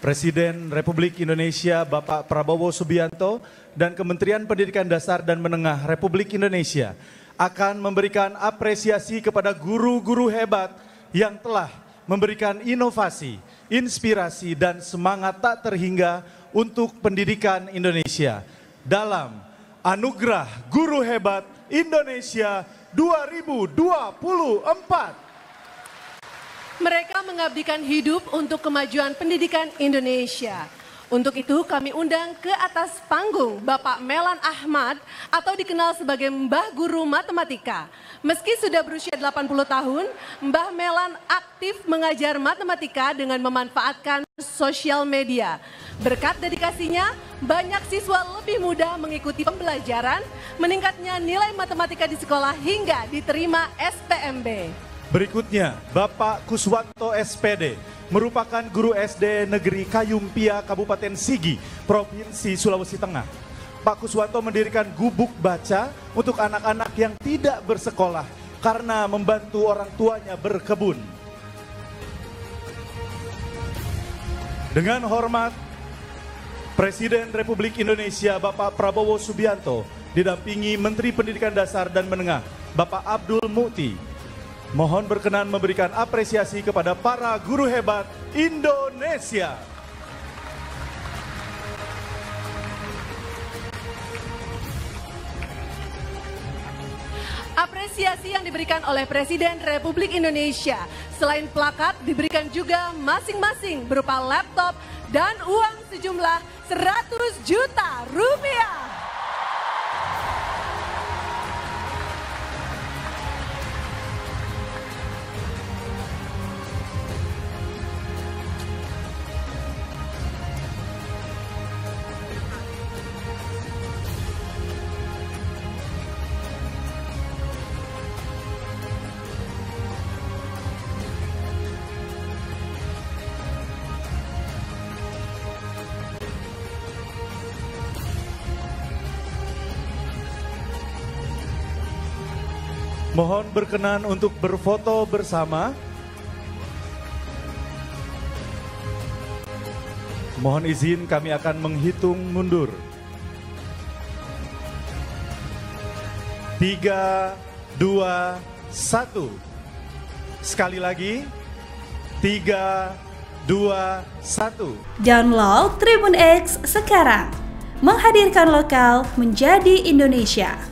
Presiden Republik Indonesia Bapak Prabowo Subianto dan Kementerian Pendidikan Dasar dan Menengah Republik Indonesia akan memberikan apresiasi kepada guru-guru hebat yang telah memberikan inovasi, inspirasi, dan semangat tak terhingga untuk pendidikan Indonesia dalam Anugerah Guru Hebat Indonesia 2024. Mereka mengabdikan hidup untuk kemajuan pendidikan Indonesia. Untuk itu kami undang ke atas panggung Bapak Melan Ahmad atau dikenal sebagai Mbah Guru Matematika. Meski sudah berusia 80 tahun, Mbah Melan aktif mengajar matematika dengan memanfaatkan sosial media. Berkat dedikasinya, banyak siswa lebih mudah mengikuti pembelajaran, meningkatnya nilai matematika di sekolah hingga diterima SPMB. Berikutnya, Bapak Kuswanto SPD merupakan guru SD Negeri Kayumpia Kabupaten Sigi, Provinsi Sulawesi Tengah. Pak Kuswanto mendirikan gubuk baca untuk anak-anak yang tidak bersekolah karena membantu orang tuanya berkebun. Dengan hormat, Presiden Republik Indonesia Bapak Prabowo Subianto didampingi Menteri Pendidikan Dasar dan Menengah Bapak Abdul Mukti Mohon berkenan memberikan apresiasi kepada para guru hebat Indonesia. Apresiasi yang diberikan oleh Presiden Republik Indonesia selain plakat diberikan juga masing-masing berupa laptop dan uang sejumlah 100 juta rupiah. Mohon berkenan untuk berfoto bersama. Mohon izin kami akan menghitung mundur. Tiga, dua, satu. Sekali lagi. Tiga, dua, satu. Download Tribun X sekarang. Menghadirkan lokal menjadi Indonesia.